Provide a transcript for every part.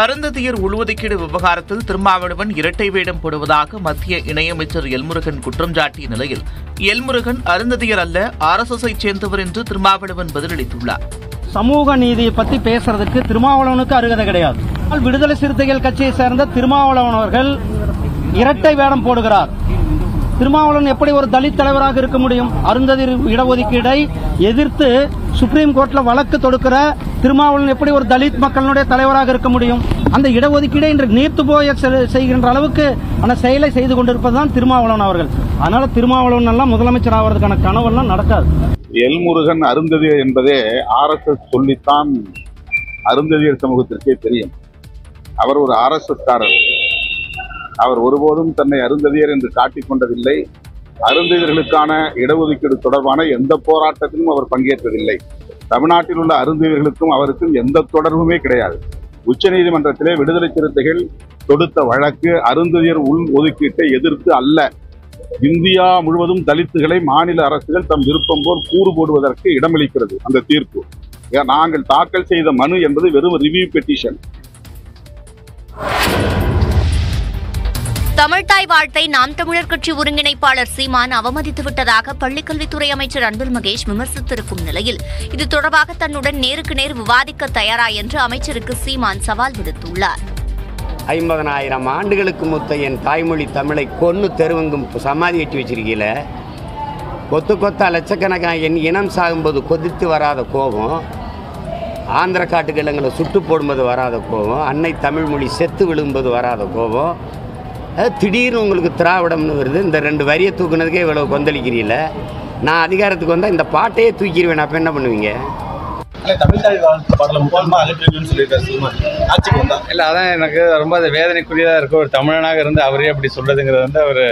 அருந்ததியர் உள்ஒதுக்கீடு விவகாரத்தில் திருமாவளவன் இரட்டை வேடம் போடுவதாக மத்திய இணையமைச்சர் எல்முருகன் குற்றம் சாட்டிய நிலையில் எல்முருகன் அருந்ததியர் அல்ல ஆர்எஸ்எஸ்ஐ சேர்ந்தவர் என்று திருமாவளவன் பதிலளித்துள்ளார். சமூக நீதியை பத்தி பேசுறதுக்கு திருமாவளவனுக்கு அருகதை கிடையாது. ஆனால் விடுதலை சிறுத்தைகள் கட்சியை சேர்ந்த திருமாவளவன் அவர்கள் இரட்டை வேடம் போடுகிறார். திருமாவளவன் எப்படி ஒரு தலித் தலைவராக இருக்க முடியும்? அருந்ததி இடஒதுக்கீடை எதிர்த்து சுப்ரீம் கோர்ட்ல வழக்கு தொடுக்கிற திருமாவளவன் எப்படி ஒரு தலித் மக்களுடைய தலைவராக இருக்க முடியும்? அந்த இடஒதுக்கீடை இன்று நீர்த்து போய செ- செய்கின்ற அளவுக்கு அந்த செயலை செய்து கொண்டிருப்பதுதான் திருமாவளவன் அவர்கள். அதனால திருமாவளவன் எல்லாம் முதலமைச்சர் ஆவதற்கான கனவெல்லாம் நடக்காது. எல்முருகன் அருந்ததி என்பதே ஆர்எஸ்எஸ் சொல்லித்தான் அருந்ததியர் சமூகத்திற்கே தெரியும். அவர் ஒரு ஆர்எஸ்எஸ் காரர். அவர் ஒருபோதும் தன்னை அருந்ததியர் என்று காட்டிக் கொண்டதில்லை. அருந்ததியர்களுக்கான இடஒதுக்கீடு தொடர்பான எந்த போராட்டத்திலும் அவர் பங்கேற்றதில்லை தமிழ்நாட்டில் உள்ள அருந்ததியர்களுக்கும் அவருக்கும் எந்த தொடர்புமே கிடையாது. உச்சநீதிமன்றத்திலே விடுதலை சிறுத்தைகள் தொடுத்த வழக்கு அருந்ததியர் உள் ஒதுக்கீட்டை எதிர்த்து அல்ல. இந்தியா முழுவதும் தலித்துகளை மாநில அரசுகள் தம் விருப்பம் போல் கூறு போடுவதற்கு இடமளிக்கிறது அந்த தீர்ப்பு. ஏன் நாங்கள் தாக்கல் செய்த மனு என்பது வெறும் ரிவ்யூ பெட்டிஷன் தமிழ்தாய் வாழ்த்தை நாம் தமிழர் கட்சி ஒருங்கிணைப்பாளர் சீமான் அவமதித்து விட்டதாக பள்ளிக்கல்வித்துறை அமைச்சர் அன்பில் மகேஷ் விமர்சித்திருக்கும் நிலையில் இது தொடர்பாக தன்னுடன் நேருக்கு நேர் விவாதிக்க தயாரா என்று அமைச்சருக்கு சீமான் சவால் விடுத்துள்ளார். ஐம்பதனாயிரம் ஆண்டுகளுக்கு முத்த என் தாய்மொழி தமிழை கொன்னு தெருவங்கும் சமாதி எட்டி வச்சிருக்கீல கொத்து கொத்தா லட்சக்கணக்கான என் இனம் சாகும்போது கொதித்து வராத கோபம் ஆந்திர காட்டுக்கிழங்களை சுட்டு போடும்போது வராத கோபம் அன்னை தமிழ்மொழி செத்து விழும்போது வராத கோபம் திடீர்னு உங்களுக்கு திராவிடம்னு வருது இந்த ரெண்டு வரியை தூக்குனதுக்கே இவ்வளவு கொந்தளிக்கிறீல நான் அதிகாரத்துக்கு வந்தால் இந்த பாட்டையே தூக்கிடுவேன் அப்போ என்ன பண்ணுவீங்க? இல்ல அதான் எனக்கு ரொம்ப அது வேதனைக்குரியதா இருக்கு. ஒரு தமிழனாக இருந்து அவரே அப்படி சொல்றதுங்கிறது வந்து அவர்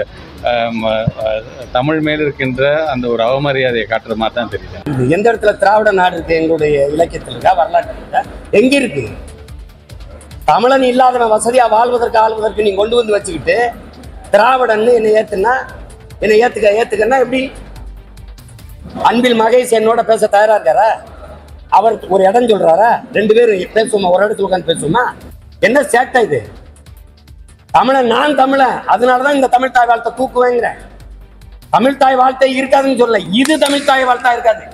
தமிழ் மேல் இருக்கின்ற அந்த ஒரு அவமரியாதையை காட்டுற மாதிரி தான் தெரியுது. எந்த இடத்துல திராவிட நாடு இருக்கு எங்களுடைய இலக்கியத்தில் இருக்கா வரலாற்றில் இருக்கா? எங்க இருக்கு? தமிழன் இல்லாதவன் வசதியாக வாழ்வதற்கு ஆள்வதற்கு நீ கொண்டு வந்து வச்சுக்கிட்டு திராவிடன்னு என்னை ஏத்துனா என்னை ஏத்துக்க ஏத்துக்கன்னா எப்படி? அன்பில் மகேஷ் என்னோட பேச தயாரா இருக்காரா? அவர் ஒரு இடம் சொல்றாரா? ரெண்டு பேரும் பேசுவோமா? ஒரு இடத்துல உட்காந்து பேசுவோமா? என்ன சேட்டை இது? தமிழன் நான் தமிழன். அதனாலதான் இந்த தமிழ் தாய் வாழ்த்தை தூக்குவேங்கிறேன் தமிழ் தாய் வாழ்த்தை இருக்காதுன்னு சொல்ல இது தமிழ் தாய் வாழ்த்தா இருக்காது.